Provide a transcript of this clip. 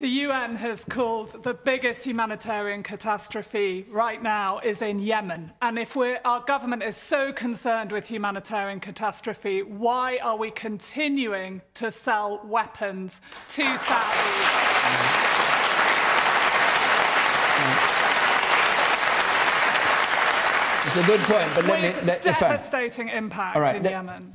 The UN has called the biggest humanitarian catastrophe right now is in Yemen. And if our government is so concerned with humanitarian catastrophe, why are we continuing to sell weapons to Saudi? It's a good point, but let me let devastating impact in Yemen.